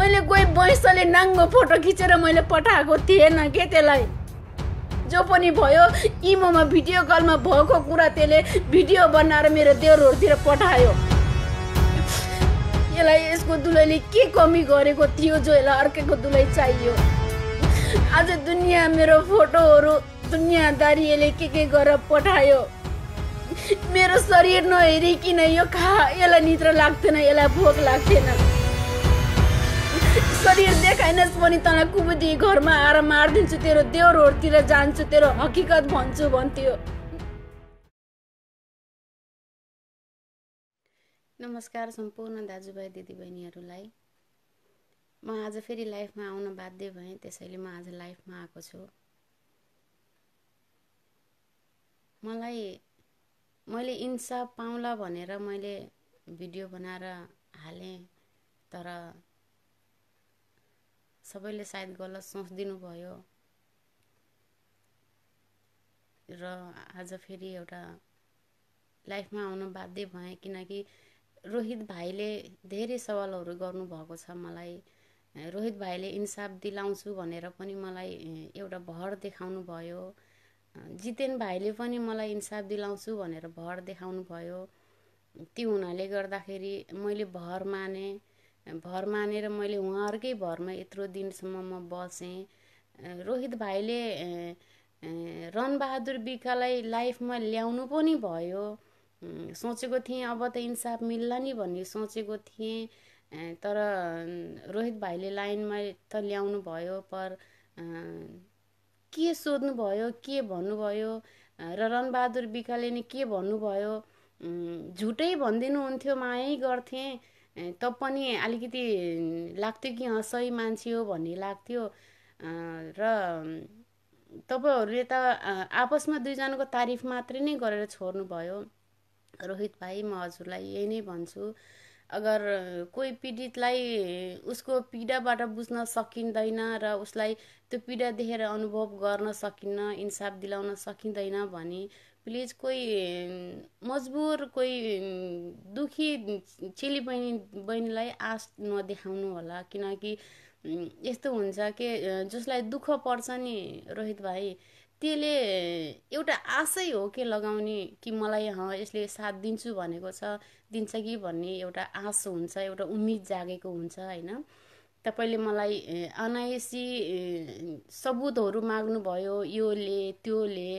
मैले कोही बैंसले नाङ्गो फोटो खिचेर मैले पठाएको थिएन के त्यसलाई? जो पनि भयो इमोमा भिडियो कलमा भएको कुरा त्यसले भिडियो बनाएर मेरो देउरहरूतिर पठायो। यसलाई यसको दुलैले के कमी गरेको थियो जो यसलाई अर्कैको दुलै चाहियो? आज दुनियाँ मेरो फोटोहरू दुनियाँदारी यसले के के गरेर पठायो? मेरो शरीर नहेरिकन यो खा यसलाई निद्रा लाग्थेन यसलाई भोक लाग्थेन। शरीर देखाइनस् पनि तँलाई कुबुदी घरमा आएर मारिदिन्छु तेरो देउरोहरूतिर जान्छु तेरो हकिकत भन्छु भन्थ्यो। नमस्कार सम्पूर्ण दाजुभाइ दिदीबहिनीहरूलाई। म आज फेरि लाइफमा आउन बाध्य भएँ त्यसैले म आज लाइफमा आएको छु। मलाई मैले इन्साफ पाउँला भनेर मैले भिडियो बनाएर हालेँ तर सबैले सायद गलत सोचिदिनु भयो र आज फेरि एउटा लाइफमा आउन बाध्य भएँ किनकि रोहित भाइले धेरै सवालहरू गर्नुभएको छ मलाई। रोहित भाइले इन्साफ दिलाउँछु भनेर पनि मलाई एउटा भर देखाउनु भयो जितेन भाइले पनि मलाई इन्साफ दिलाउँछु भनेर भर देखाउनु भयो त्यो हुनाले गर्दाखेरि मैले भर माने। भर मानेर मैले उहाँहरूकै भरमा यत्रो दिनसम्म म बसेँ। रोहित भाइले रनबहादुर बिकालाई लाइफमा ल्याउनु पनि भयो। सोचेको थिएँ अब त इन्साफ मिल्ला नि भन्ने सोचेको थिएँ। तर रोहित भाइले लाइनमा त ल्याउनु भयो पर के सोध्नुभयो के भन्नुभयो? र रणबहादुर बिकाले नि के भन्नुभयो? झुटै भनिदिनुहुन्थ्यो मायै गर्थेँ। त पनि अलिकति लाग्थ्यो कि सही मान्छे हो भन्ने लाग्थ्यो। र तपाईँहरूले त आपसमा दुईजनाको तारिफ मात्रै नै गरेर छोड्नुभयो। रोहित भाइ म हजुरलाई यही नै भन्छु। अगर कोही पीडितलाई उसको पीडाबाट बुझ्न सकिँदैन र उसलाई त्यो पीडा देखेर अनुभव गर्न सकिन्न इन्साफ दिलाउन सकिँदैन भने प्लिज कोही मजबुर कोही दुखी चेली बहिनी बहिनीलाई आश नदेखाउनु होला। किनकि यस्तो हुन्छ कि जसलाई दुःख पर्छ नि रोहित भाइ त्यसले एउटा आशै हो कि लगाउने कि मलाई यसले साथ दिन्छु भनेको छ दिन्छ कि भन्ने एउटा आश हुन्छ एउटा उम्मिद जागेको हुन्छ होइन? तपाईँले मलाई अनायसी सबुतहरू माग्नुभयो योले त्योले।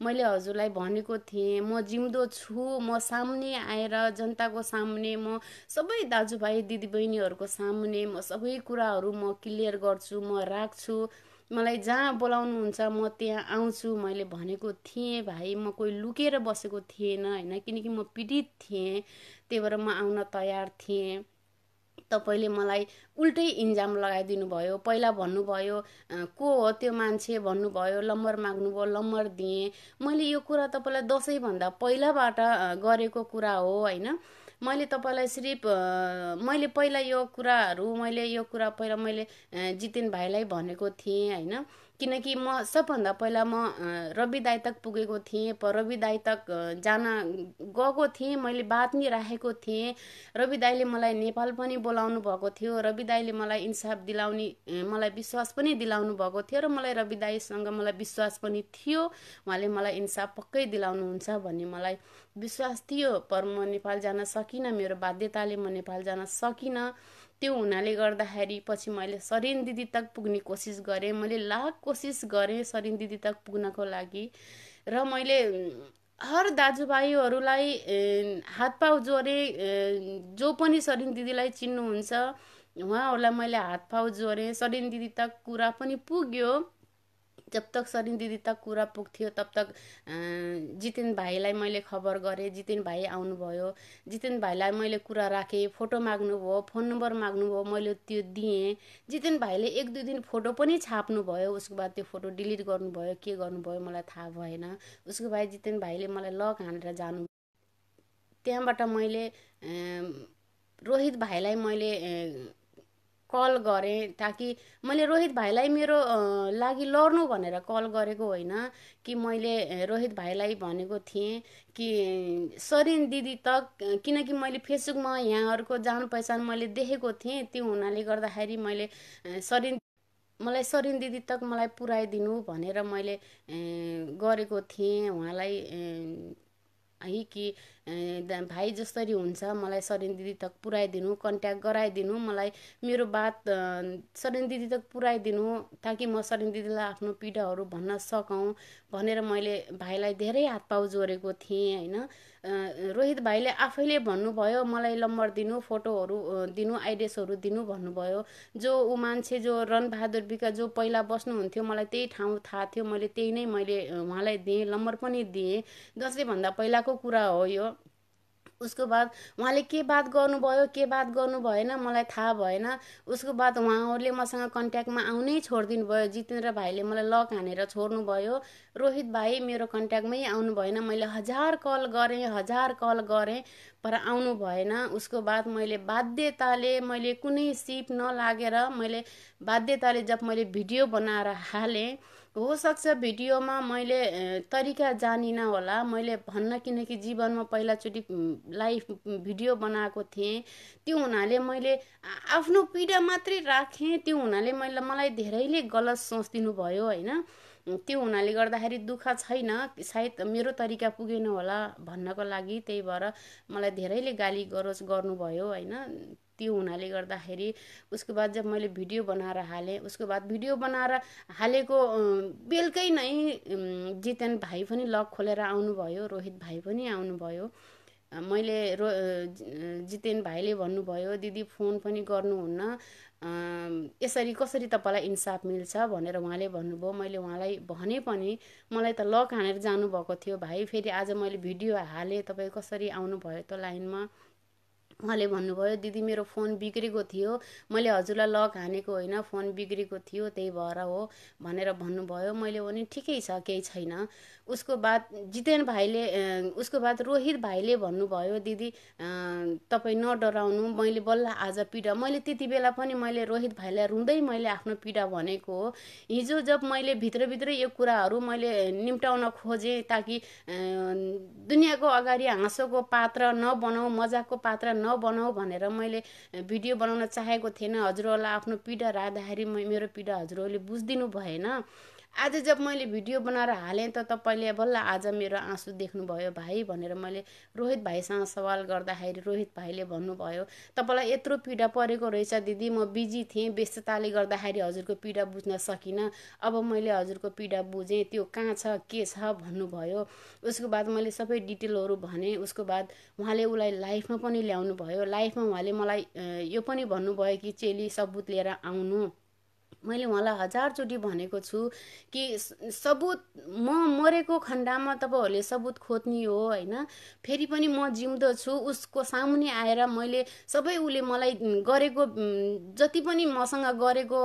मैले हजुरलाई भनेको थिएँ म जिउँदो छु म सामुने आएर जनताको सामुने म सबै दाजुभाइ दिदीबहिनीहरूको सामुने म सबै कुराहरू म क्लियर गर्छु म राख्छु। मलाई जहाँ बोलाउनुहुन्छ म त्यहाँ आउँछु मैले भनेको थिएँ भाइ म कोही लुकेर बसेको थिएन होइन? किनकि म पीडित थिएँ त्यही भएर म आउन तयार थिएँ। तपाईँले मलाई उल्टै इन्जाम लगाइदिनु भयो पहिला भन्नुभयो को हो त्यो मान्छे भन्नुभयो लम्बर माग्नुभयो लम्बर दिएँ। मैले यो कुरा तपाईँलाई दसैँभन्दा पहिलाबाट गरेको कुरा हो होइन? मैले तपाईँलाई सिर्फ मैले पहिला यो कुराहरू मैले यो कुरा पहिला मैले जितेन भाइलाई भनेको थिएँ होइन? किनकि म सबभन्दा पहिला म रवि दाई तक पुगेको थिएँ पर रवि दाई तक जान गएको थिएँ मैले बात नि राखेको थिएँ। रवि दाईले मलाई नेपाल पनि बोलाउनु भएको थियो रवि दाईले मलाई इन्साफ दिलाउने मलाई विश्वास पनि दिलाउनु भएको थियो र मलाई रवि दाईसँग मलाई विश्वास पनि थियो। उहाँले मलाई इन्साफ पक्कै दिलाउनुहुन्छ भन्ने मलाई विश्वास थियो पर म नेपाल जान सकिनँ मेरो बाध्यताले म नेपाल जान सकिनँ। त्यो हुनाले गर्दाखेरि पछि मैले सरिन दिदी तक पुग्ने कोसिस गरेँ। मैले लाख कोसिस गरेँ सरिन दिदी तक पुग्नको लागि। र मैले हर दाजुभाइहरूलाई हात पाउ जोरे जो पनि सरिन दिदीलाई चिन्नुहुन्छ उहाँहरूलाई मैले हात पाउ जोरेँ सरिन दिदी तक कुरा पनि पुग्यो। जब तक सरिन दिदी तक कुरा पुग्थ्यो तब तक जितेन भाइलाई मैले खबर गरेँ जितेन भाइ आउनुभयो जितेन भाइलाई मैले कुरा राखेँ फोटो माग्नुभयो फोन नम्बर माग्नुभयो मैले त्यो दिएँ। जितेन भाइले एक दुई दिन फोटो पनि छाप्नुभयो उसको बाद त्यो फोटो डिलिट गर्नुभयो के गर्नुभयो मलाई थाहा भएन। उसको बाद जितेन भाइले मलाई लग हानेर जानु त्यहाँबाट मैले रोहित भाइलाई मैले कल गरेँ ताकि मैले रोहित भाइलाई मेरो लागि लड्नु भनेर कल गरेको होइन कि मैले रोहित भाइलाई भनेको थिएँ कि सरिन दिदी तक किनकि मैले फेसबुकमा यहाँहरूको जान पहिचान मैले देखेको थिएँ त्यो हुनाले गर्दाखेरि मैले सरिन मलाई सरिन दिदी तक मलाई पुऱ्याइदिनु भनेर मैले गरेको थिएँ उहाँलाई है कि भाइ जसरी हुन्छ मलाई सरिन दिदी तक पुऱ्याइदिनु कन्ट्याक्ट गराइदिनु मलाई मेरो बात सरिन दिदी तक पुऱ्याइदिनु ताकि म सरिन दिदीलाई आफ्नो पीडाहरू भन्न सकौँ भनेर मैले भाइलाई धेरै हात पाउ जोडेको थिएँ होइन। रोहित भाइले आफैले भन्नुभयो मलाई नम्बर दिनु फोटोहरू दिनु आइडिएसहरू दिनु भन्नुभयो। जो ऊ मान्छे जो रणबहादुर बिका जो पहिला बस्नुहुन्थ्यो मलाई त्यही ठाउँ थाहा थियो। मैले त्यही नै मैले उहाँलाई दिएँ नम्बर पनि दिएँ। भन्दा पहिलाको कुरा हो यो। उसको बाद उहाँले के बात गर्नुभयो के बात गर्नु भएन मलाई थाहा भएन। उसको बाद उहाँहरूले मसँग कन्ट्याक्टमा आउनै छोडिदिनु भयो। जितेन्द्र भाइले मलाई लक हानेर छोड्नु भयो रोहित भाइ मेरो कन्ट्याक्टमै आउनु भएन। मैले हजार कल गरेँ हजार कल गरेँ पर आउनु भएन। उसको बाद मैले बाध्यताले मैले कुनै सिप नलागेर मैले बाध्यताले जब मैले भिडियो बनाएर हालेँ हो सक्छ भिडियोमा मैले तरिका जानिनँ होला। मैले भन्न किनकि जीवनमा पहिलाचोटि लाइभ भिडियो बनाएको थिएँ। त्यो हुनाले मैले आफ्नो पीडा मात्रै राखेँ। त्यो हुनाले मैले मलाई धेरैले गलत सोचिदिनु भयो होइन? त्यो हुनाले गर्दाखेरि दुःख छैन। सायद मेरो तरिका पुगेन होला भन्नको लागि त्यही भएर मलाई धेरैले गाली गरोज गर्नुभयो होइन? त्यो हुनाले गर्दाखेरि उसको बाद जब मैले भिडियो बनाएर हालेँ उसको बाद भिडियो बनाएर हालेको बेलुकै नै जितेन भाइ पनि लक खोलेर आउनुभयो रोहित भाइ पनि आउनुभयो। मैले रो जितेन भाइले भन्नुभयो दिदी फोन पनि गर्नुहुन्न। यसरी कसरी तपाईँलाई इन्साफ मिल्छ? भनेर उहाँले भन्नुभयो। मैले उहाँलाई भने पनि मलाई त लक हानेर जानुभएको थियो भाइ। फेरि आज मैले भिडियो हालेँ। तपाईँ कसरी आउनुभयो त लाइनमा? उहाँले भन्नुभयो दिदी मेरो फोन बिग्रेको थियो। मैले हजुरलाई लक हानेको होइन फोन बिग्रेको थियो त्यही भएर हो भनेर भन्नुभयो। मैले भने ठिकै छ केही छैन। उसको बाद जितेन भाइले उसको बाद रोहित भाइले भन्नुभयो दिदी तपाईँ नडराउनु। मैले बल्ल आज पीडा मैले त्यति बेला पनि मैले रोहित भाइलाई रुँदै मैले आफ्नो पीडा भनेको हो। हिजो जब मैले भित्रभित्रै यो कुराहरू मैले निम्टाउन खोजेँ ताकि दुनियाँको अगाडि हाँसोको पात्र नबनाऊ मजाकको पात्र नबनाऊ भनेर मैले भिडियो बनाउन चाहेको थिएन। हजुरहरूलाई आफ्नो पीडा राख्दाखेरि मेरो पीडा हजुरहरूले बुझिदिनु भएन। आज जब मैले भिडियो बनाएर हालेँ त तपाईँले बल्ल आज मेरो आँसु देख्नुभयो भाइ भनेर मैले रोहित भाइसँग सवाल गर्दाखेरि रोहित भाइले भन्नुभयो तपाईँलाई यत्रो पीडा परेको रहेछ दिदी म बिजी थिएँ व्यस्तताले गर्दाखेरि हजुरको पीडा बुझ्न सकिनँ अब मैले हजुरको पीडा बुझेँ त्यो कहाँ छ के छ? भन्नुभयो। उसको बाद मैले सबै डिटेलहरू भनेँ उसको बाद उहाँले उसलाई लाइफमा पनि ल्याउनु भयो लाइफमा उहाँले मलाई यो पनि भन्नुभयो कि चेली सबुत लिएर आउनु। मैले उहाँलाई हजारचोटि भनेको छु कि सबुत म मरेको खण्डमा तपाईँहरूले सबुत खोज्ने हो होइन? फेरि पनि म जिउँदो छु उसको सामुने आएर मैले सबै उसले मलाई गरेको जति पनि मसँग गरेको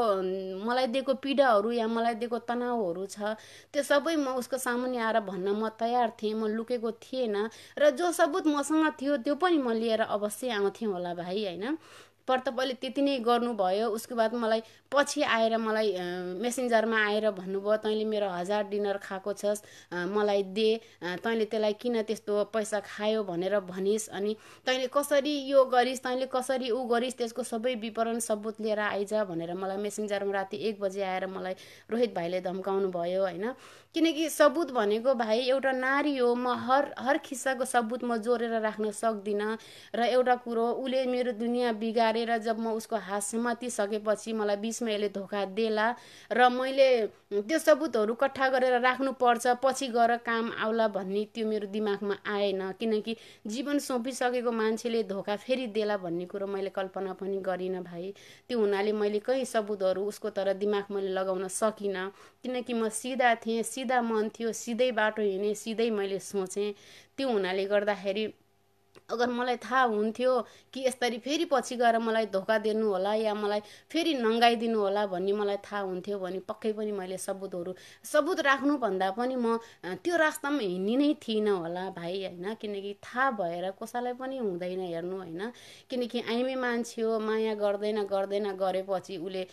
मलाई दिएको पीडाहरू या मलाई दिएको तनावहरू छ त्यो सबै म उसको सामुने आएर भन्न म तयार थिएँ म लुकेको थिएन। र जो सबुत मसँग थियो त्यो पनि म लिएर अवश्य आउँथेँ होला भाइ होइन? पर तपाईँले त्यति नै गर्नुभयो। उसको बाद मलाई पछि आएर मलाई मेसेन्जरमा आएर भन्नुभयो तैँले मेरो हजार डिनर खाएको छस् मलाई दे। तैँले त्यसलाई किन त्यस्तो पैसा खायो भनेर भनिस् अनि तैँले कसरी यो गरिस् तैँले कसरी ऊ गरिस् त्यसको सबै विवरण सबुत लिएर आइज भनेर मलाई मेसेन्जरमा राति एक बजे आएर मलाई रोहित भाइले धम्काउनु भयो होइन। किनकि सबुत भनेको भाइ एउटा नारी हो म हर हर खिस्साको सबुत म जोडेर राख्न सक्दिनँ। र एउटा कुरो उसले मेरो दुनियाँ बिगारेर जब म उसको हात समातिसकेपछि मलाई बिचमा यसले धोका देला र मैले त्यो सबुतहरू कट्ठा गरेर राख्नुपर्छ पछि गएर काम आउला भन्ने त्यो मेरो दिमागमा आएन। किनकि जीवन सोपिसकेको मान्छेले धोका फेरि देला भन्ने कुरो मैले कल्पना पनि गरिनँ भाइ। त्यो हुनाले मैले कहीँ सबुतहरू उसको तर दिमाग मैले लगाउन सकिनँ। किनकि म सिधा थिएँ सिधा मन थियो सिधै बाटो हिँडेँ सिधै मैले सोचेँ। त्यो हुनाले गर्दाखेरि अगर मलाई थाहा हुन्थ्यो कि यसरी फेरि पछि गएर मलाई धोका दिनु होला या मलाई फेरि नङ्गाइदिनु होला भन्ने मलाई थाहा हुन्थ्यो भने पक्कै पनि मैले सबुतहरू सबुत राख्नुभन्दा पनि म त्यो रास्तामा हिँड्ने नै थिइनँ होला भाइ होइन? किनकि थाहा भएर कसैलाई पनि हुँदैन हेर्नु होइन? किनकि आइमे मान्छे हो माया गर्दैन गर्दैन गरेपछि उसले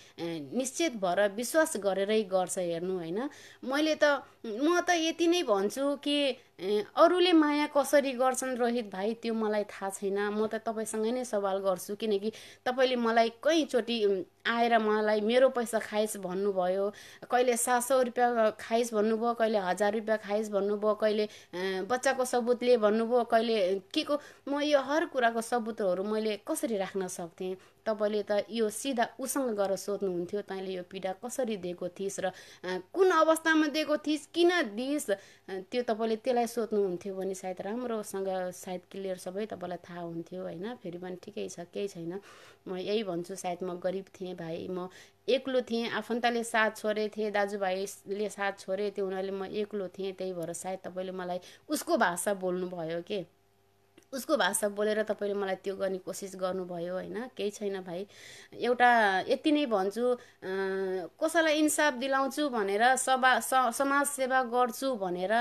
निश्चित भएर विश्वास गरेरै गर्छ हेर्नु होइन? मैले त म त यति नै भन्छु कि अरूले माया कसरी गर्छन् रोहित भाइ? त्यो मलाई थाहा छैन। म त तपाईँसँग नै सवाल गर्छु किनकि तपाईँले मलाई कहीँचोटि आएर मलाई मेरो पैसा खाइस् भन्नुभयो कहिले सात सौ रुपियाँ खाइस् भन्नुभयो कहिले हजार रुपियाँ खाइस् भन्नुभयो कहिले बच्चाको सबुतले भन्नुभयो कहिले के को म यो हर कुराको सबुतहरू मैले कसरी राख्न सक्थेँ? तपाईँले त यो सिधा उसँग गएर सोध्नुहुन्थ्यो तैँले यो पीडा कसरी दिएको थिइस् र कुन अवस्थामा दिएको थिइस् किन दिइस्? त्यो तपाईँले त्यसलाई सोध्नुहुन्थ्यो भने सायद राम्रोसँग सायद क्लियर सबै तपाईँलाई थाहा हुन्थ्यो होइन? फेरि पनि ठिकै छ केही छैन। म यही भन्छु सायद म गरिब थिएँ भाइ म एक्लो थिएँ आफन्तले साथ छोडे थिएँ दाजुभाइले साथ छोडे त्यो हुनाले म एक्लो थिएँ त्यही भएर सायद तपाईँले मलाई उसको भाषा बोल्नुभयो के? उसको भाषा बोलेर तपाईँले मलाई त्यो गर्ने कोसिस गर्नुभयो होइन केही छैन भाइ। एउटा यति नै भन्छु कसैलाई इन्साफ दिलाउँछु भनेर सभा समाज सेवा गर्छु भनेर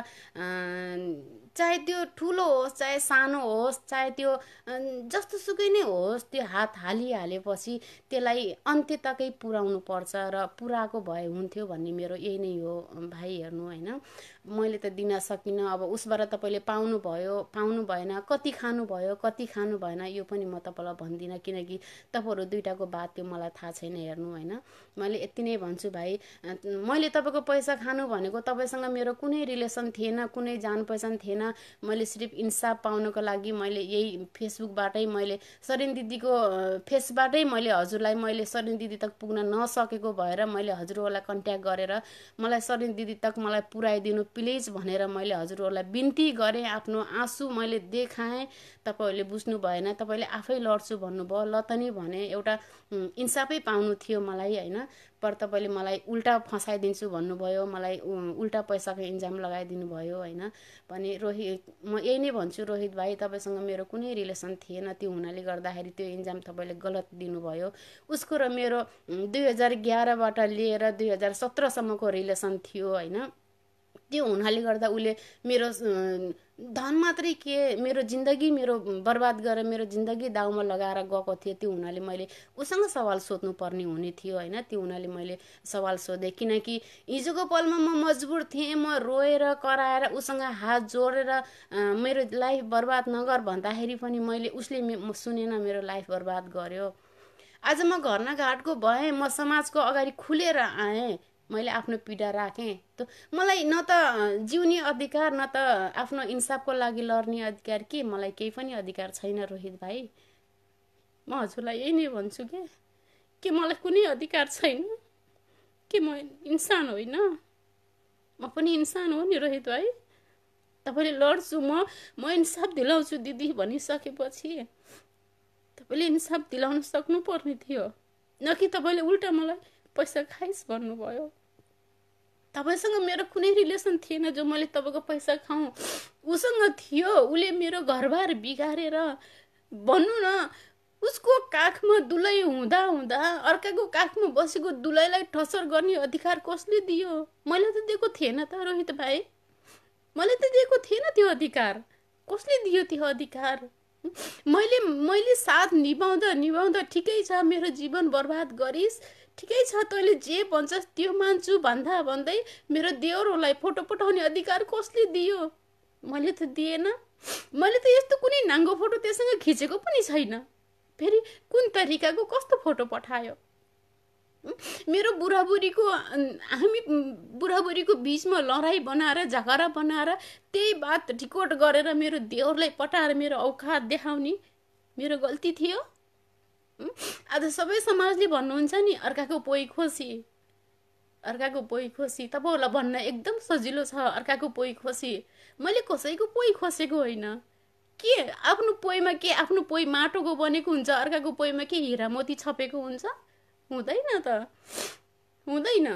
चाहे त्यो ठुलो होस् चाहे सानो होस् चाहे त्यो जस्तो सुकै नै होस् त्यो हात हालिहालेपछि त्यसलाई अन्त्य तकै पुर्याउनु पर्छ र पुऱ्याएको भए हुन्थ्यो भन्ने मेरो यही नै हो भाइ हेर्नु होइन। मैले त दिन सकिनँ अब उसबाट तपाईँले पाउनुभयो पाउनु भएन कति खानुभयो कति खानु भएन यो पनि म तपाईँलाई भन्दिनँ किनकि तपाईँहरू दुइटाको बात त्यो मलाई थाहा छैन हेर्नु होइन। मैले यति नै भन्छु भाइ मैले तपाईँको पैसा खानु भनेको तपाईँसँग मेरो कुनै रिलेसन थिएन कुनै जान पहिचान थिएन। मैले सिर्फ इन्साफ पाउनको लागि मैले यही फेसबुकबाटै मैले सरिन दिदीको फेसबाटै मैले हजुरलाई मैले सरिन दिदी तक पुग्न नसकेको भएर मैले हजुरहरूलाई कन्ट्याक्ट गरेर मलाई सरिन दिदी तक मलाई पुऱ्याइदिनु प्लिज भनेर मैले हजुरहरूलाई बिन्ती गरेँ आफ्नो आँसु मैले देखाएँ तपाईँहरूले बुझ्नु भएन तपाईँले आफै लड्छु भन्नुभयो ल त नि भने एउटा इन्साफै पाउनु थियो मलाई होइन। पर तपाईँले मलाई उल्टा फसाइदिन्छु भन्नुभयो मलाई उल्टा पैसाको इन्जाम लगाइदिनु भयो होइन? भने रोहित म यही नै भन्छु रोहित भाइ तपाईँसँग मेरो कुनै रिलेसन थिएन त्यो हुनाले गर्दाखेरि त्यो इन्जाम तपाईँले गलत दिनुभयो। उसको र मेरो दुई हजार एघारबाट लिएर दुई हजार सत्रसम्मको रिलेसन थियो होइन? त्यो हुनाले गर्दा उसले मेरो धन मात्रै के? मेरो जिन्दगी मेरो बर्बाद गरेर मेरो जिन्दगी दाउमा लगाएर गएको थियो त्यो हुनाले मैले उसँग सवाल सोध्नु पर्ने हुने थियो होइन? त्यो हुनाले मैले सवाल सोधेँ। किनकि हिजोको पलमा म मजबुर थिएँ म रोएर कराएर उसँग हात जोडेर मेरो लाइफ बर्बाद नगर भन्दाखेरि पनि मैले उसले सुनेन मेरो लाइफ बर्बाद गर्यो आज म घरना घाटको भएँ म समाजको अगाडि खुलेर आएँ। मैले आफ्नो पीडा राखेँ। त मलाई न त जिउने अधिकार न त आफ्नो इन्साफको लागि लड्ने अधिकार के? मलाई केही पनि अधिकार छैन रोहित भाइ। म हजुरलाई यही नै भन्छु क्या के मलाई कुनै अधिकार छैन? के म इन्सान होइन? म पनि इन्सान हो नि रोहित भाइ। तपाईँले लड्छु म म इन्साफ दिलाउँछु दिदी भनिसकेपछि। तपाईँले इन्साफ दिलाउन सक्नु पर्ने थियो। न कि तपाईँले उल्टा मलाई पैसा खाइस् भन्नुभयो। तपाईँसँग मेरो कुनै रिलेसन थिएन जो मैले तपाईँको पैसा खाउँ उसँग थियो उसले मेरो घरबार बिगारेर भन्नु न उसको काखमा दुलै हुँदा हुँदा अर्काको काखमा बसेको दुलैलाई ठसर गर्ने अधिकार कसले दियो? मैले त दिएको थिएन त रोहित भाइ। मैले त दिएको थिएन त्यो अधिकार। कसले दियो त्यो अधिकार? मैले मैले साथ निभाउँदा निभाउँदा ठिकै छ मेरो जीवन बर्बाद गरिस्। ठिकै छ तैँले जे भन्छस् त्यो मान्छु भन्दा भन्दै मेरो देवरहरूलाई फोटो पठाउने अधिकार कसले दियो? मैले त दिएन। मैले त यस्तो कुनै नाङ्गो फोटो त्योसँग खिचेको पनि छैन। फेरि कुन तरिकाको कस्तो फोटो पठायो? मेरो बुढाबुढीको हामी बुढाबुढीको बिचमा लडाइँ बनाएर झगडा बनाएर त्यही बात रिकर्ड गरेर मेरो देवरलाई पठाएर मेरो औकात देखाउने मेरो गल्ती थियो। आज सबै समाजले भन्नुहुन्छ नि अर्काको पोइ खोसी। अर्काको पोइ खोसी। तपाईँहरूलाई भन्न एकदम सजिलो छ अर्काको पोइ खोसी। मैले कसैको पोइ खोसेको होइन। के आफ्नो पोइमा के आफ्नो पोइ माटोको बनेको हुन्छ अर्काको पोइमा के हिरा मोती छपेको हुन्छ? हुँदैन त। हुँदैन।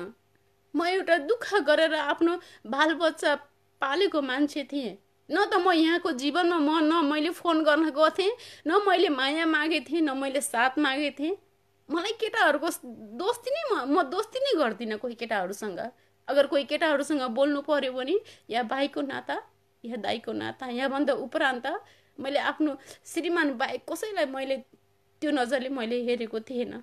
म एउटा दुःख गरेर आफ्नो बालबच्चा पालेको मान्छे थिएँ। न त म यहाँको जीवनमा म न मैले फोन गर्न गएको न मैले माया मागेको थिएँ न मैले साथ मागेको थिएँ। मलाई केटाहरूको दोस्ती नै म म दोस्ती नै गर्दिनँ कोही केटाहरूसँग। अगर कोही केटाहरूसँग बोल्नु पर्यो भने या भाइको नाता या दाईको नाता यहाँभन्दा उपरान्त मैले आफ्नो श्रीमान बाहेक कसैलाई मैले त्यो नजरले मैले हेरेको थिएन।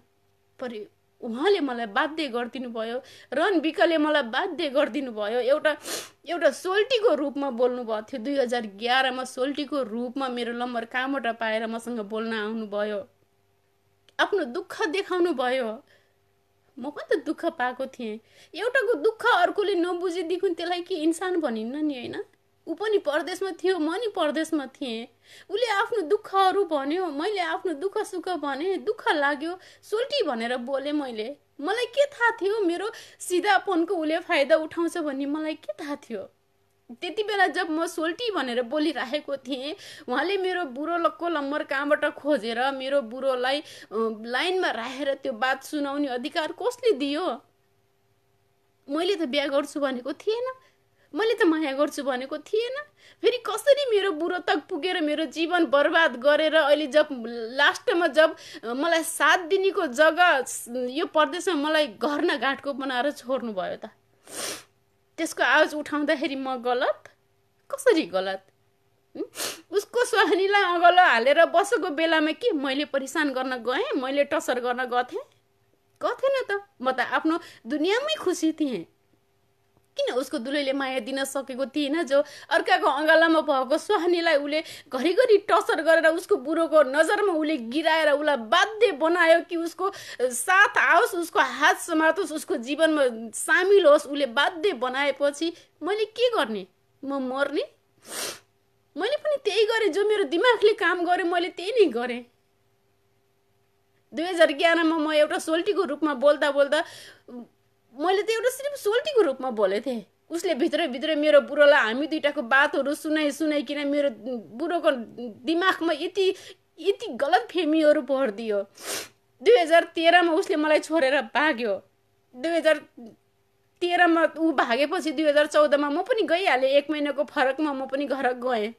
पर उहाँले मलाई बाध्य गरिदिनु भयो रन विकले मलाई बाध्य गरिदिनु भयो एउटा एउटा सोल्टीको रूपमा बोल्नु भएको थियो। दुई हजार एघारमा सोल्टीको रूपमा मेरो नम्बर कहाँबाट पाएर मसँग बोल्न आउनुभयो? आफ्नो दुःख देखाउनु भयो म पनि त दुःख पाएको थिएँ। एउटाको दुःख अर्कोले नबुझेदेखि त्यसलाई के इन्सान भनिन्न नि होइन? ऊ पनि परदेशमा थियो म नि परदेशमा थिएँ। उसले आफ्नो दुःखहरू भन्यो मैले आफ्नो दुःख सुख भने दुःख लाग्यो सोल्टी भनेर बोलेँ मैले। मलाई के थाहा थियो मेरो सिधापनको उसले फाइदा उठाउँछ भन्ने मलाई के थाहा थियो? त्यति बेला जब म सोल्टी भनेर बोलिराखेको थिएँ उहाँले मेरो बुढोको नम्बर कहाँबाट खोजेर मेरो बुढोलाई लाइनमा राखेर त्यो बात सुनाउने अधिकार कसले दियो? मैले त बिहा गर्छु भनेको थिएन। मैले त माया गर्छु भनेको थिएन। फेरि कसरी मेरो बुढो तक पुगेर मेरो जीवन बर्बाद गरेर अहिले जब लास्टमा जब मलाई सात दिनको जग्गा यो प्रदेशमा मलाई घर न घाटको बनाएर छोड्नु भयो त। त्यसको आवाज उठाउँदाखेरि म गलत? कसरी गलत? उसको सुहानीलाई अगलो हालेर बसेको बेलामा के? मैले परिसान गर्न गएँ? मैले टसर गर्न गथेँ? गथेन त। म त आफ्नो दुनियाँमै खुसी थिएँ। किन उसको दुलैले माया दिन सकेको थिएन जो अर्काको अँगालामा भएको सुहानीलाई उसले घरिघरि टसर गरेर उसको बुढोको नजरमा उसले गिराएर उसलाई बाध्य बनायो कि उसको साथ आओस् उसको हात समातोस् उसको जीवनमा सामेल होस् उसले बाध्य बनाएपछि मैले के गर्ने? म मर्ने? मैले पनि त्यही गरेँ जो मेरो दिमागले काम गरेँ मैले त्यही नै गरेँ। दुई हजार एघारमा म एउटा सोल्टीको रूपमा बोल्दा बोल्दा मैले त एउटा सिर्फ सोल्टीको रूपमा बोलेको थिएँ। उसले भित्रभित्र मेरो बुढोलाई हामी दुइटाको बातहरू सुनाइ सुनाइकन मेरो बुढोको दिमागमा यति यति गलत फेमीहरू भरिदियो। दुई हजार तेह्रमा उसले मलाई छोडेर भाग्यो। दुई हजार तेह्रमा ऊ भागेपछि दुई हजार चौधमा म पनि गइहालेँ। एक महिनाको फरकमा म पनि घर गएँ।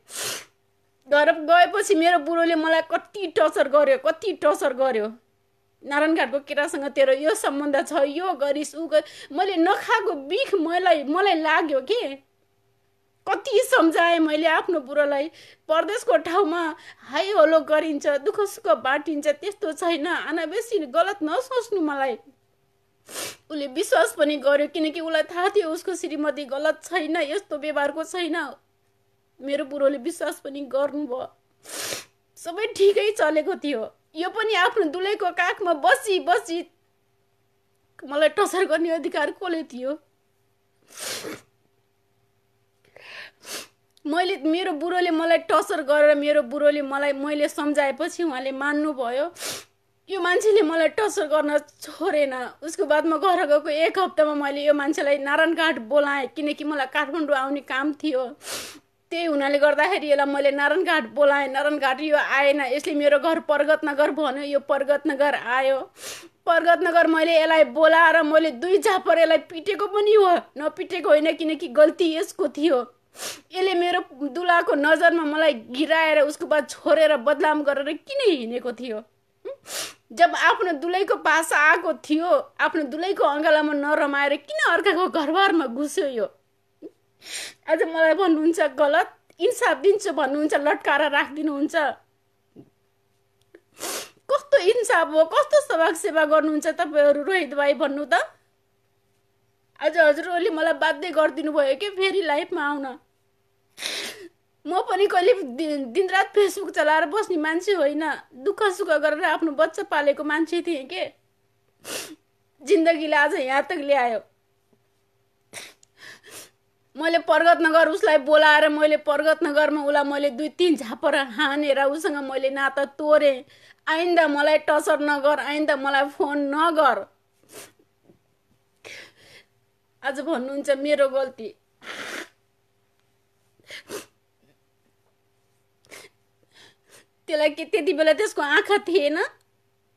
घर गएपछि मेरो बुढोले मलाई कति टर्चर गर्यो कति टर्चर गर्यो। नारायणघाटको केटासँग तेरो यो सम्बन्ध छ यो गरिस् ऊ मैले नखाएको बिख मलाई मलाई लाग्यो के? कति सम्झाएँ मैले आफ्नो बुढोलाई। परदेशको ठाउँमा हाई होलो गरिन्छ दुःख सुख बाँटिन्छ त्यस्तो छैन। आना बेसी गलत नसोच्नु मलाई। उसले विश्वास पनि गर्यो किनकि उसलाई थाहा थियो उसको श्रीमती गलत छैन यस्तो व्यवहारको छैन। मेरो बुढोले विश्वास पनि गर्नुभयो। सबै ठिकै चलेको थियो। यो पनि आफ्नो दुलैको काखमा बसी बसी मलाई टसर गर्ने अधिकार कसले थियो? मैले मेरो बुढोले मलाई टसर गरेर मेरो बुढोले मलाई मैले सम्झाएपछि उहाँले मान्नुभयो यो मान्छेले मलाई टसर गर्न छोडेन। उसको बादमा घर गएको एक हप्तामा मैले यो मान्छेलाई नारायण बोलाएँ किनकि मलाई काठमाडौँ आउने काम थियो। त्यही हुनाले गर्दाखेरि यसलाई मैले नारायण घाट बोलाएँ। नारायण घाट यो आएन। यसले मेरो घर पर्गत नगर भन्यो। यो पर्गत नगर आयो। पर्गत नगर मैले यसलाई बोलाएर मैले दुई झापर यसलाई पिटेको पनि हो। नपिटेको होइन किनकि गल्ती यसको थियो। यसले मेरो दुलाको नजरमा मलाई गिराएर उसको बाद छोडेर बदलाम गरेर किन हिँडेको थियो? जब आफ्नो दुलैको पास आएको थियो आफ्नो दुलैको अङ्गालामा नरमाएर किन अर्काको घरबारमा घुस्यो यो? आज मलाई भन्नुहुन्छ गलत इन्साफ दिन्छु भन्नुहुन्छ लट्काएर राखिदिनुहुन्छ। कस्तो इन्साफ हो कस्तो सभाग सेवा गर्नुहुन्छ तपाईँहरू रोहित भाइ भन्नु त? आज हजुरहरूले मलाई बाध्य गरिदिनु भयो कि फेरि लाइफमा आउन? म पनि कहिले दिनरात फेसबुक चलाएर बस्ने मान्छे होइन। दुःख सुख गरेर आफ्नो बच्चा पालेको मान्छे थिएँ के? जिन्दगीले आज यहाँ तक ल्यायो। मैले पर्गत नगर उसलाई बोलाएर मैले पर्गत नगरमा उसलाई मैले दुई तिन झापर हानेर उसँग मैले नाता तोरेँ। आइन्दा मलाई टचर नगर आइन्दा मलाई फोन नगर। आज भन्नुहुन्छ मेरो गल्ती। त्यसलाई के त्यति बेला त्यसको आँखा थिएन?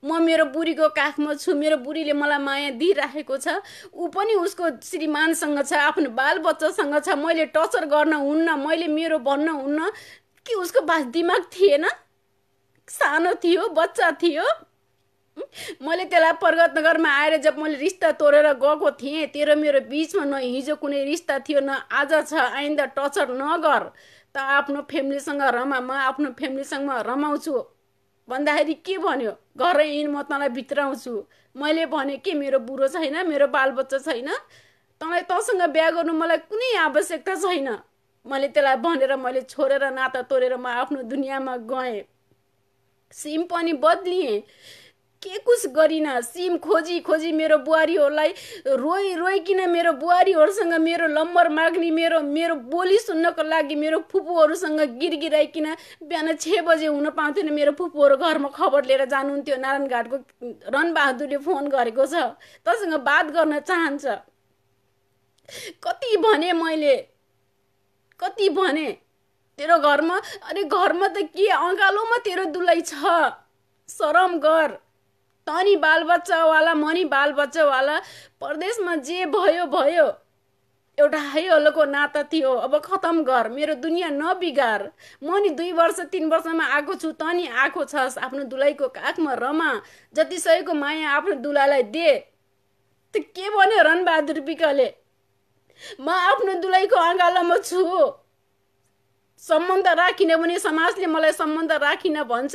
म मेरो बुढीको काखमा छु मेरो बुढीले मलाई माया दिइराखेको छ ऊ पनि उसको श्रीमानसँग छ आफ्नो बालबच्चासँग छ मैले टर्चर गर्न हुन्न मैले मेरो भन्न हुन्न कि उसको बास दिमाग थिएन? सानो थियो बच्चा थियो। मैले त्यसलाई पर्वतनगरमा आएर जब मैले रिस्ता तोडेर गएको थिएँ तेरो मेरो बिचमा न हिजो कुनै रिस्ता थियो न आज छ आइन्दा टचर नगर। त आफ्नो फ्यामिलीसँग रमा म आफ्नो फ्यामिलीसँग रमाउँछु। भन्दाखेरि के भन्यो? घरै इन म तँलाई भित्राउँछु। मैले भने के मेरो बुढो छैन मेरो बालबच्चा छैन? तँलाई तँसँग बिहा गर्नु मलाई कुनै आवश्यकता छैन। मैले त्यसलाई भनेर मैले छोडेर नाता तोडेर म आफ्नो दुनियाँमा गएँ। सिम पनि बदलिएँ। के कुछ गरिनँ? सिम खोजी खोजी मेरो बुहारीहरूलाई रोइ रोइकन मेरो बुहारीहरूसँग मेरो नम्बर माग्ने मेरो मेरो बोली सुन्नको लागि मेरो फुपूहरूसँग गिरगिराइकन बिहान छ बजे हुन पाउँथेन मेरो फुपूहरू घरमा खबर लिएर जानुहुन्थ्यो। नारायणघाटको रणबहादुरले फोन गरेको छ। तसँग बात गर्न चाहन्छ। कति भने मैले? कति भने? तेरो घरमा? अरे घरमा त के अँगालोमा तेरो दुलै छ? सरम गर। तनी बालबच्चावाला मनी बालबच्चावाला परदेशमा जे भयो भयो। एउटा हाइहलोको नाता थियो अब खतम गर मेरो दुनियाँ नबिगार। म नि दुई वर्ष तिन वर्षमा आएको छु त नि आएको छस् आफ्नो दुलाईको काखमा रमा जति सहीको माया आफ्नो दुलालाई दे। त के भन्यो रणबहादुर विकले? म आफ्नो दुलाईको अँगालोमा छु। सम्बन्ध राखिन भने समाजले मलाई सम्बन्ध राखिन भन्छ।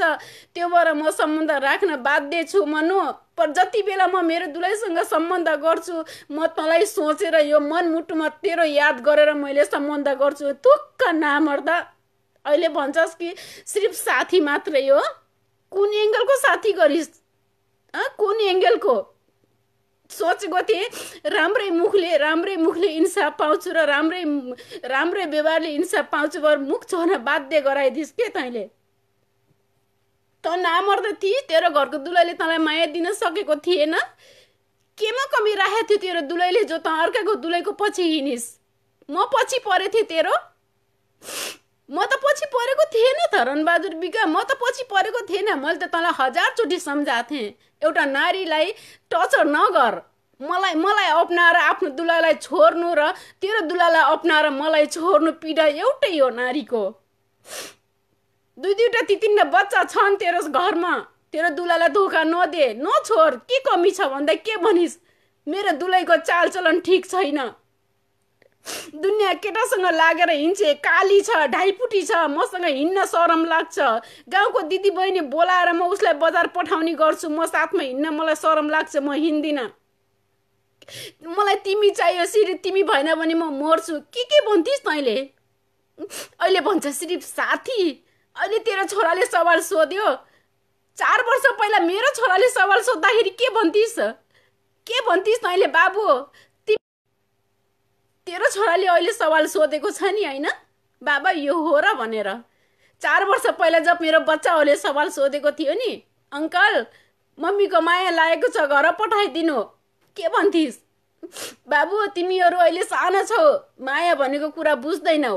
त्यो भएर म सम्बन्ध राख्न बाध्य छु मनु। पर जति बेला म मेरो दुलैसँग सम्बन्ध गर्छु म तँलाई सोचेर यो मनमुटुमा तेरो याद गरेर मैले सम्बन्ध गर्छु। तुक्क नामर्दा अहिले भन्छस् कि सिर्फ साथी मात्रै हो। कुन एङ्गलको साथी गरिस्? कुन एङ्गलको? सोचेको थिएँ राम्रै मुखले राम्रै मुखले इन्साफ पाउँछु र राम्रै राम्रै व्यवहारले इन्साफ पाउँछु भएर मुख छोड्न बाध्य गराइदिस् के तैँले? त नामर्द थिए तेरो घरको दुलैले तँलाई माया दिन सकेको थिएन। केमा कमी राखेको थियो तेरो दुलैले जो त अर्काको दुलैको पछि हिँडिस्? म पछि परेको थिएँ तेरो। म त पछि परेको थिएन त रणबहादुर बिका म त पछि परेको थिएन। मैले त तँलाई हजारचोटि सम्झाएको थिएँ। एउटा नारीलाई टचर नगर। मलाई मलाई अप्नाएर आफ्नो दुलालाई छोड्नु र तेरो दुलालाई अप्नाएर मलाई छोड्नु पीडा एउटै हो नारीको। दुई दुईवटा ती तिनवटा बच्चा छन् तेरो घरमा। तेरो दुलालाई धोका नदे नछोड। के कमी छ भन्दा के भनिस्? मेरो दुलैको चालचलन ठिक छैन। दुनियाँ केटासँग लागेर हिँड्छे काली छ ढाइपुटी छ मसँग हिँड्न सरम लाग्छ। गाउँको दिदी बहिनी बोलाएर म उसलाई बजार पठाउने गर्छु म साथमा हिँड्न मलाई सरम लाग्छ म हिँड्दिनँ। मलाई तिमी चाहियो सिरि तिमी भएन भने म मर्छु। के के भन्थिस् तैँले? अहिले भन्छ सिर्फ साथी। अहिले तेरो छोराले सवाल सोध्यो। चार वर्ष पहिला मेरो छोराले सवाल सोद्धाखेरि के भन्थिस्? के भन्थिस् तैँले बाबु? तेरो छोराले अहिले सवाल सोधेको छ नि होइन? बाबा यो हो र भनेर। चार वर्ष पहिला जब मेरो बच्चाहरूले सवाल सोधेको थियो नि अङ्कल मम्मीको माया लागेको छ घर पठाइदिनु। के भन्थिस्? बाबु तिमीहरू अहिले सानो छौ माया भनेको कुरा बुझ्दैनौ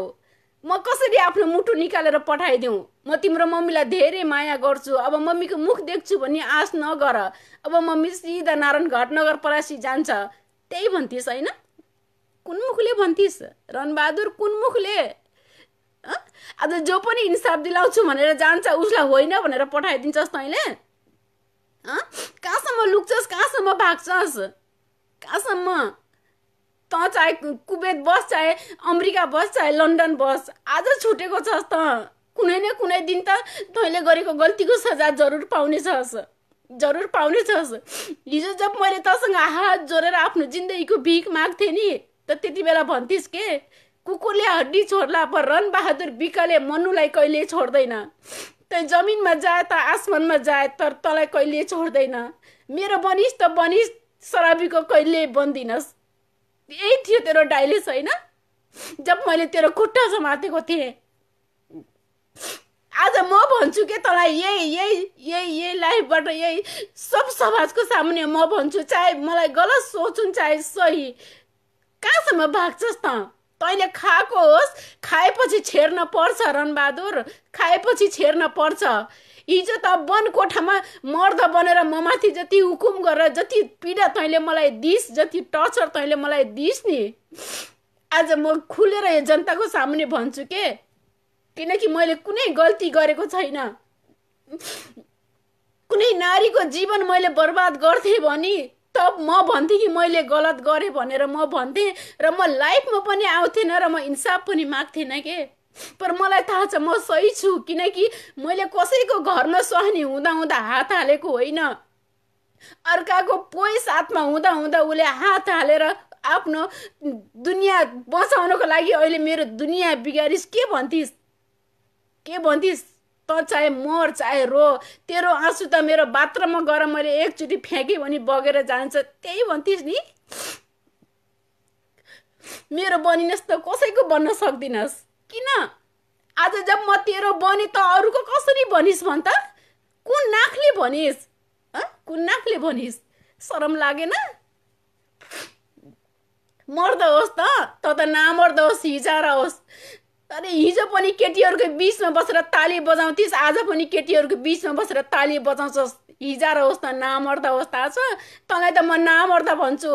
म कसरी आफ्नो मुटु निकालेर पठाइदिउँ? म तिम्रो मम्मीलाई धेरै माया गर्छु। अब मम्मीको मुख देख्छु भन्ने आश नगर। अब मम्मी सिधा नारायण घटनगर परासी जान्छ। त्यही भन्थिस् होइन? कुन मुखले भन्थिस्? रणबहादुर कुन मुखले आज जो पनि इन्साफ दिलाउँछु भनेर जान्छ उसलाई होइन भनेर पठाइदिन्छस् तैँले? कहाँसम्म लुक्छस्? कहाँसम्म भाग्छस्? कहाँसम्म? त चाहे कुवेत बस चाहे अमेरिका बस चाहे लन्डन बस आज छुटेको छस् त। कुनै न कुनै दिन त तैँले गरेको गल्तीको सजा जरुर पाउनेछस् जरुर पाउनेछस् हिजो जब मैले तसँग हात जोडेर आफ्नो जिन्दगीको भिख माग्थेँ नि त त्यति बेला भन्थिस् के कुकुरले हड्डी छोड्ला पर रणबहादुर बिकले मनुलाई कहिले छोड्दैन। त जमिनमा जाए त आसमानमा जाए तर तँलाई कहिले छोड्दैन। मेरो बनिस् त बनिस् सराबीको कहिले बन्दिनस्। यही थियो तेरो डाइलेस होइन? जब मैले तेरो खुट्टा समातेको थिएँ। आज म भन्छु के तँलाई यही यही यही यही लाइफबाट यही सब समाजको सामुन्ने म भन्छु। चाहे मलाई गलत सोचुन् चाहे सही। कहाँसम्म भाग्छस् त? तैँले खाएको होस् खाएपछि छेर्न पर्छ रणबहादुर खाएपछि छेर्न पर्छ। हिजो त वन कोठामा मर्द बनेर म माथि जति हुकुम गरेर जति पीडा तैँले मलाई दिस जति टर्चर तैँले मलाई दिस नि। आज म खुलेर यो जनताको सामुने भन्छु के? किनकि मैले कुनै गल्ती गरेको छैन। कुनै नारीको जीवन मैले बर्बाद गर्थेँ भने। तब म भन्थेँ कि मैले गलत गरेँ भनेर म भन्थेँ र म लाइफमा पनि आउँथेन र म इन्साफ पनि माग्थेन के? पर मलाई थाहा छ म सही छु किनकि मैले कसैको घरमा सुहानी हुँदा हुँदा हात हालेको होइन। अर्काको पोइ साथमा हुँदा हुँदा उसले हात हालेर आफ्नो दुनियाँ बचाउनको लागि अहिले मेरो दुनियाँ बिगारिस्। के भन्थिस्? के भन्थिस्? त चाहे मर चाहे रो तेरो आँसु त मेरो बाथरुममा गएर मैले एकचोटि फ्याँकेँ भने बगेर जान्छ। त्यही भन्थिस् नि। मेरो बनिनस् त कसैको बन्न सक्दिनस्। किन? आज जब म तेरो बने त अरूको कसरी भनिस् भन् त? कुन नाखले भनिस्? कुन नाखले भनिस्? सरम लागेन? मर्द होस् त त त नामर्द होस् हिजारा होस्। अरे हिजो पनि केटीहरूको बिचमा बसेर ताली बजाउँथिस् आज पनि केटीहरूको बिचमा बसेर ताली बजाउँछस् हिजार होस् न नामर्दा होस् थाहा छ? तँलाई त म नामर्दा भन्छु।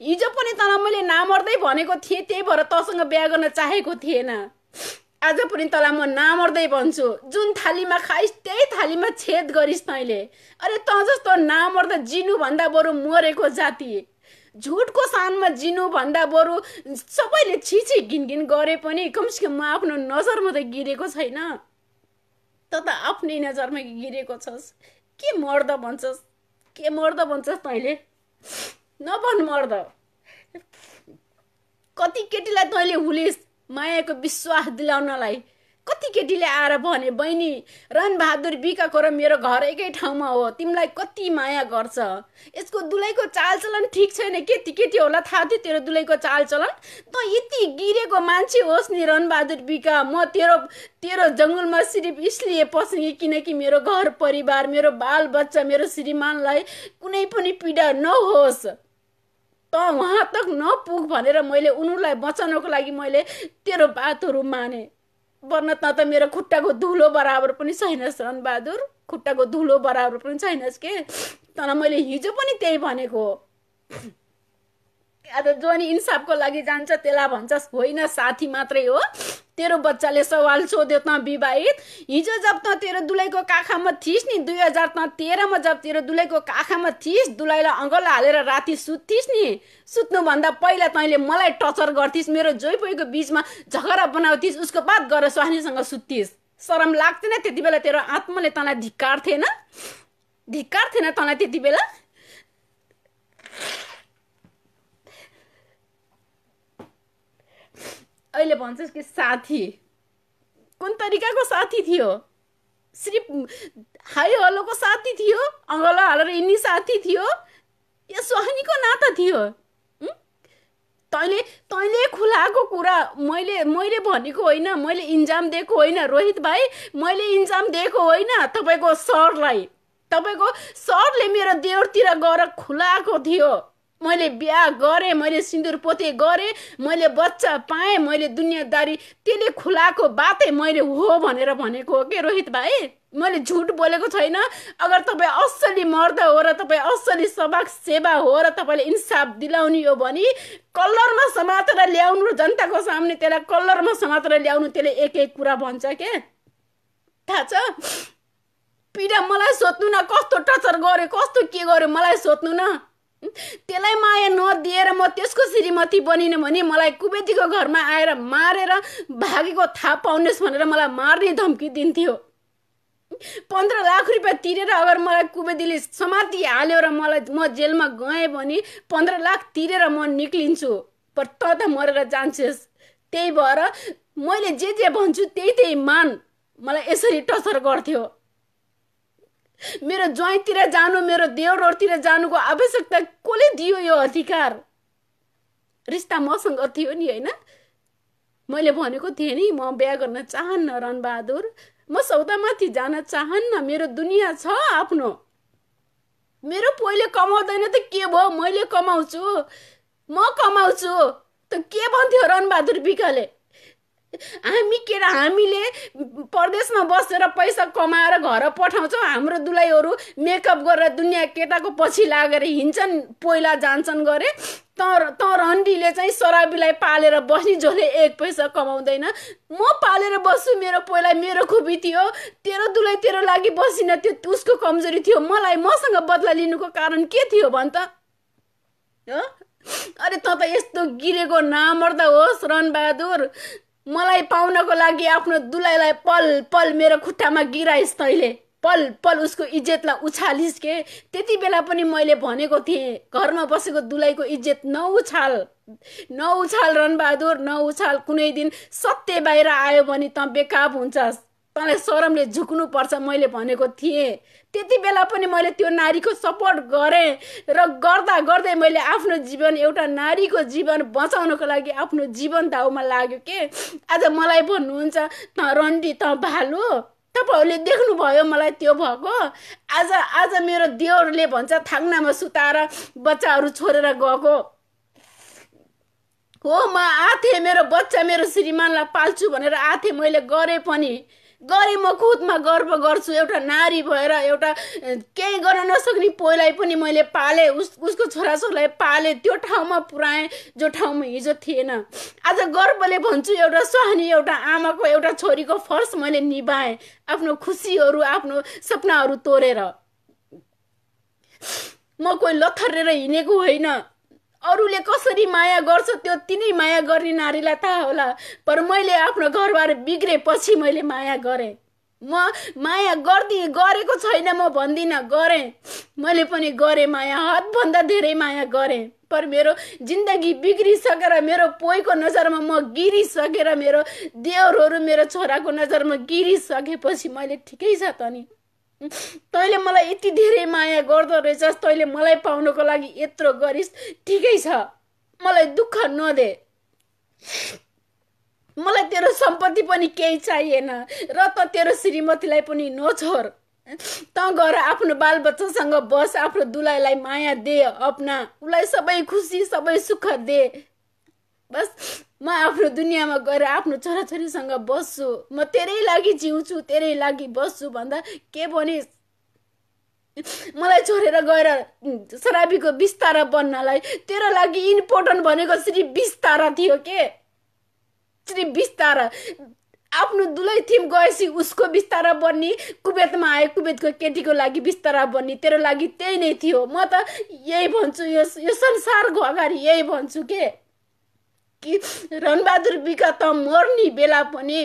हिजो पनि तँलाई मैले नामर्दै भनेको थिएँ त्यही भएर तँसँग बिहा गर्न चाहेको थिएन। आज पनि तँलाई म नामर्दै भन्छु। जुन थालीमा खाइस् त्यही थालीमा छेद गरिस् तैँले। अरे तँ जस्तो नामर्दा जिनुभन्दा बरु मरेको जाति। झुटको सानमा जिनुभन्दा बरु सबैले छिछि घिनघिन गरे पनि कमसेकम म आफ्नो नजरमा त गिरेको छैन। त त आफ्नै नजरमा गिरेको छस्। के मर्द भन्छस्? के मर्द भन्छस् तैँले? नभन् मर्द। कति केटीलाई तैँले हुलिस् मायाको विश्वास दिलाउनलाई। कति केटीले आएर भने बहिनी रणबहादुर बिकाको र मेरो घर एकै ठाउँमा हो तिमीलाई कति माया गर्छ? यसको दुलैको चालचलन ठिक छैन केटी केटी होला थाहा थियो तेरो दुलैको चालचलन? त यति गिरेको मान्छे होस् नि रणबहादुर बिका म तेरो तेरो जङ्गलमा सिर्फ इसलिए पसेँ किनकि मेरो घर परिवार मेरो बाल बच्चा मेरो श्रीमानलाई कुनै पनि पीडा नहोस्। त उहाँ तक नपुग भनेर मैले उनीहरूलाई बचाउनको लागि मैले तेरो बातहरू माने। बन्न त त मेरो खुट्टाको धुलो बराबर पनि छैनस् रणबहादुर खुट्टाको धुलो बराबर पनि छैनस् के? तर मैले हिजो पनि त्यही भनेको। आज जो नि इन्साफको लागि जान्छ त्यसलाई भन्छस् होइन साथी मात्रै हो। तेरो बच्चाले सवाल सोध्यो त विवाहित? हिजो जब त तेरो दुलैको काखामा थिइस् नि दुई हजार त तेह्रमा जब तेरो दुलैको काखामा थिइस् दुलैलाई अङ्गल हालेर राति सुत्थिस् नि। सुत्नुभन्दा पहिला तैँले मलाई टचर गर्थिस् मेरो जोइपोइको बिचमा झगडा बनाउँथिस् उसको बात गरेर स्वास्नीसँग सुत्थिस्। शरम लाग्थेन त्यति बेला तेरो आत्माले तँलाई धिक्कार थिएन? धिक्कार थिएन तँलाई त्यति बेला? अहिले भन्छस् कि साथी। कुन तरिकाको साथी थियो? सिर्फ हाई हलोको साथी थियो अङ्गलो हालेर यिनी साथी थियो। या सुहानीको नाता थियो। तैँले तैँले खुलाएको कुरा मैले मैले भनेको होइन मैले इन्जाम दिएको होइन। रोहित भाइ मैले इन्जाम दिएको होइन तपाईँको सरलाई। तपाईँको सरले मेरो देउरतिर गएर खुलाएको थियो। मैले बिहा गरेँ मैले सिन्दुर पोते गरेँ मैले बच्चा पाएँ मैले दुनियाँदारी त्यसले खुलाएको बातै मैले हो भनेर भनेको हो कि रोहित भाइ? मैले झुट बोलेको छैन। अगर तपाईँ असली मर्द हो र तपाईँ असली सबाक सेवा हो र तपाईँले इन्साफ दिलाउने हो भने कलरमा समातेर ल्याउनु जनताको सामने त्यसलाई कलरमा समातेर ल्याउनु त्यसले एक एक कुरा भन्छ के? थाहा छ? पीडा मलाई सोध्नु न कस्तो टचर गर्यो कस्तो के गर्यो मलाई सोध्नु न। त्यसलाई माया नदिएर म त्यसको श्रीमती बनिनँ भने मलाई कुबेतीको घरमा आएर मारेर भागेको थाहा पाउनेस् भनेर मलाई मार्ने धम्की दिन्थ्यो। पन्ध्र लाख रुपियाँ तिरेर अगर मलाई कुबेतीले समाति हाल्यो र मलाई म जेलमा गएँ भने पन्ध्र लाख तिरेर म निक्लिन्छु पर त त मरेर जान्छेस्। त्यही भएर मैले जे जे भन्छु त्यही त्यही मान। मलाई यसरी टचर गर्थ्यो। मेरो ज्वाइँतिर जानु मेरो देउरोतिर जानुको आवश्यकता कसले दियो यो अधिकार? रिस्ता मसँग थियो नि होइन? मैले भनेको थिएँ नि म बिहा गर्न चाहन्न रणबहादुर। म सौदामाथि जान चाहन्न मेरो दुनियाँ छ आफ्नो। मेरो पहिले कमाउँदैन त के भयो? मैले कमाउँछु। म कमाउँछु। त के भन्थ्यो रणबहादुर बिकाले? हामी केटा हामीले परदेशमा बसेर पैसा कमाएर घर पठाउँछौँ? हाम्रो दुलाईहरू मेकअप गरेर दुनियाँ केटाको पछि लागेर हिँड्छन् पहिला जान्छन् गरे। तर रन्डीले चाहिँ सराबीलाई पालेर बस्ने जसले एक पैसा कमाउँदैन म पालेर बस्छु मेरो पहिला मेरो खुबी थियो तेरो दुलै तेरो लागि बसिन त्यो उसको कमजोरी थियो मलाई मसँग बदला लिनुको कारण के थियो भन् त? अरे त त यस्तो गिरेको नामर्दा होस् रणबहादुर। मलाई पाउनको लागि आफ्नो दुलाईलाई पल पल मेरो खुट्टामा गिराइस् तैँले। पल पल उसको इज्जतलाई उछालिस् के? त्यति बेला पनि मैले भनेको थिएँ घरमा बसेको दुलाईको इज्जत नउछाल नउछाल रणबहादुर नउछाल कुनै दिन सत्य बाहिर आयो भने त बेकाब हुन्छस्। तँलाई सरमले झुक्नुपर्छ मैले भनेको थिएँ। त्यति बेला पनि मैले त्यो नारीको सपोर्ट गरेँ र गर्दा गर्दै मैले आफ्नो जीवन एउटा नारीको जीवन बचाउनको लागि आफ्नो जीवन दाउमा लाग्यो के? आज मलाई भन्नुहुन्छ त रन्डी त भालु तपाईँहरूले देख्नुभयो मलाई त्यो भएको? आज आज मेरो देवरले भन्छ थाङ्नामा सुताएर बच्चाहरू छोडेर गएको। हो म आथेँ मेरो बच्चा मेरो श्रीमानलाई पाल्छु भनेर आथेँ मैले गरेँ पनि। गरेँ म खुदमा गर्व गर्छु एउटा नारी भएर एउटा केही गर्न नसक्ने पोइलाई पनि मैले पालेँ उस उसको छोराछोरीलाई पालेँ त्यो ठाउँमा पुऱ्याएँ जो ठाउँमा हिजो थिएन। आज गर्वले भन्छु एउटा सुहानी एउटा आमाको एउटा छोरीको फर्स मैले निभाएँ आफ्नो खुसीहरू आफ्नो सपनाहरू तोडेर। म कोही लथरेर हिँडेको होइन। अरूले कसरी माया गर्छ त्यो तिनै माया गर्ने नारीलाई थाहा होला। पर मैले आफ्नो घरबार बिग्रेपछि मैले माया गरेँ। म माया गर्दि गरेको छैन म भन्दिनँ गरेँ। मैले पनि गरेँ माया हदभन्दा धेरै माया गरेँ। पर मेरो जिन्दगी बिग्रिसकेर मेरो पोइको नजरमा म गिरिसकेर मेरो देवरहरू मेरो छोराको नजरमा गिरिसकेपछि मैले ठिकै छ त नि। तैँले मलाई यति धेरै माया गर्दो रहेछस् तैँले मलाई पाउनको लागि यत्रो गरिस् ठिकै छ। मलाई दुःख नदे। मलाई तेरो सम्पत्ति पनि केही चाहिएन र त तेरो श्रीमतीलाई पनि नछोर त गएर आफ्नो बालबच्चासँग बस आफ्नो दुलाईलाई माया दे अपना। उसलाई सबै खुसी सबै सुख दे। बस म आफ्नो दुनियाँमा गएर आफ्नो छोराछोरीसँग बस्छु। म तेरै लागि जिउँछु तेरै लागि बस्छु भन्दा के भनिस् मलाई छोडेर गएर शराबीको बिस्तारा बन्नलाई तेरो लागि इम्पोर्टेन्ट भनेको श्री बिस्तारा थियो के? श्री बिस्तारा। आफ्नो दुलै थिम गएपछि उसको बिस्तारा बन्ने कुवेतमा आयो कुवेतको केटीको लागि बिस्तारा बन्ने तेरो लागि त्यही नै थियो। म त यही भन्छु यो यो संसारको अगाडि यही भन्छु के? कि रणबहादुर बिका त मर्ने बेला पनि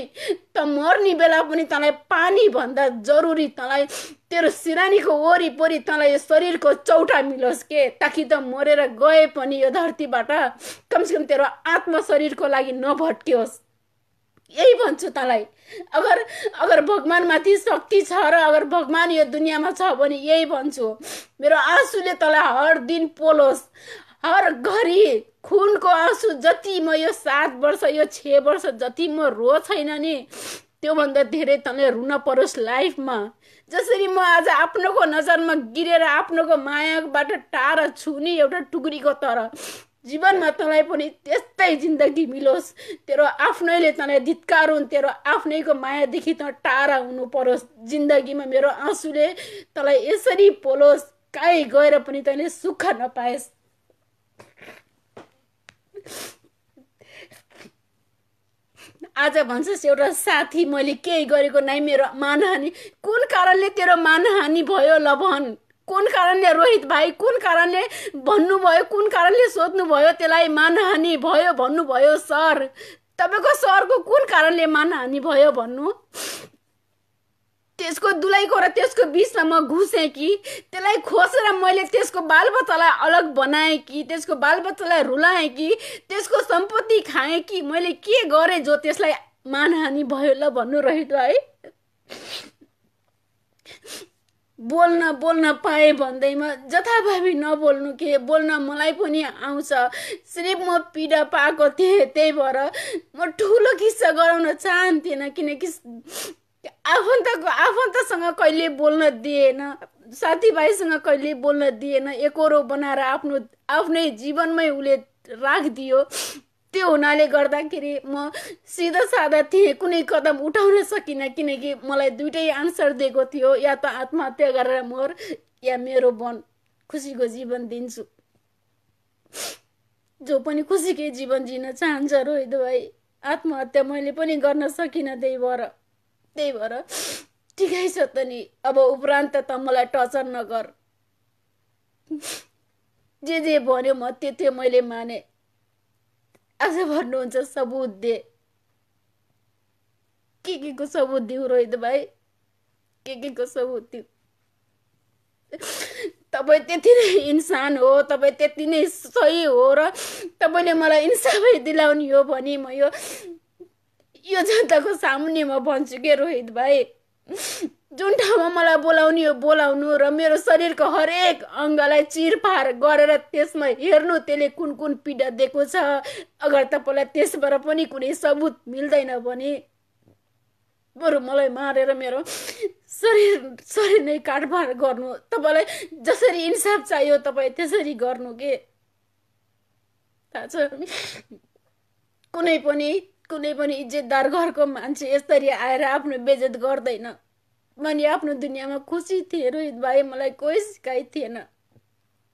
त मर्ने बेला पनि तँलाई पानी भन्दा जरुरी तँलाई तेरो सिरानीको वरिपरि तँलाई यो शरीरको चौटा मिलोस् के? ताकि त मरेर गए पनि यो धरतीबाट कमसेकम तेरो आत्मा शरीरको लागि नभट्कियोस्। यही भन्छु तँलाई। अगर अगर भगवान्माथि शक्ति छ र अगर भगवान् यो दुनियाँमा छ भने यही भन्छु। मेरो आँसुले तँलाई हर दिन पोलोस् हर घरी खुनको आँसु जति म यो सात वर्ष यो छ वर्ष जति म रो छैन नि त्योभन्दा धेरै तँले रुन परोस् लाइफमा। जसरी म आज आफ्नोको नजरमा गिरेर आफ्नोको मायाबाट टाढा छुने एउटा टुक्रीको तर जीवनमा तँलाई पनि त्यस्तै जिन्दगी मिलोस्। तेरो आफ्नैले तँलाई धित्कारुन् तेरो आफ्नैको मायादेखि त टाढा हुनु परोस्। जिन्दगीमा मेरो आँसुले तँलाई यसरी पोलोस् कहीँ गएर पनि तैँले सुख नपाएस्। आज भन्छस् एउटा साथी मैले केही गरेको नै मेरो मानहानी। कुन कारणले तेरो मानहानी भयो ल भन् कुन कारणले रोहित भाइ? कुन कारणले भन्नुभयो? कुन कारणले सोध्नुभयो? त्यसलाई मानहानी भयो भन्नुभयो सर। तपाईँको सरको कुन कारणले मानहानी भयो भन्नु? त्यसको दुलाइको र त्यसको बिचमा म घुसेँ कि त्यसलाई खोसेर मैले त्यसको बालबच्चालाई अलग बनाएँ कि त्यसको बालबच्चालाई रुलाएँ कि त्यसको सम्पत्ति खाएँ कि मैले के गरेँ जो त्यसलाई मानहानी भयो ल भन्नु रहेछ है? बोल्न बोल्न पाएँ भन्दैमा जथाभावी नबोल्नु के बोल्न मलाई पनि आउँछ। सिर्फ म पीडा पाएको थिएँ त्यही भएर म ठुलो किस्सा गराउन चाहन्थिनँ किनकि आफन्तको आफन्तसँग कहिले बोल्न दिएन साथीभाइसँग कहिले बोल्न दिएन एकरो बनाएर आफ्नो आफ्नै जीवनमै उसले राखिदियो। त्यो हुनाले गर्दाखेरि म सिधा सादा थिएँ कुनै कदम उठाउन सकिनँ किनकि मलाई दुइटै आन्सर दिएको थियो या त आत्महत्या गरेर मर या मेरो बन खुसीको जीवन दिन्छु। जो पनि खुसीकै जीवन जिन चाहन्छ रोहित भाइ आत्महत्या मैले पनि गर्न सकिनँ त्यही भएर त्यही भएर ठिकै छ त नि। अब उपरान्त त मलाई टचर नगर। जे जे भन्यो म त्यो त्यो मैले माने। आज भन्नुहुन्छ सबुत दे के के को सबुत दिउँ रोहित भाइ? के के को सबुत दिउँ तपाईँ त्यति नै इन्सान हो तपाईँ त्यति नै सही हो र तपाईँले मलाई इन्साफै दिलाउने हो भने म यो यो जनताको सामुन्ने म भन्छु के रोहित भाइ। जुन ठाउँमा मलाई बोलाउने हो बोलाउनु र मेरो शरीरको हरेक अङ्गलाई चिरफार गरेर त्यसमा हेर्नु त्यसले कुन कुन पीडा दिएको छ अगर तपाईँलाई त्यसबाट पनि कुनै सबुत मिल्दैन भने बरु मलाई मारेर मेरो शरीर शरीर नै काटबार गर्नु तपाईँलाई जसरी इन्साफ चाहियो तपाईँ त्यसरी गर्नु के? थाहा छ। कुनै पनि कुनै पनि इज्जतदार घरको मान्छे यसरी आएर आफ्नो बेजत गर्दैन। मैले आफ्नो दुनियाँमा खुसी थिएँ रोहित भाइ मलाई कोही सिकाइ थिएन।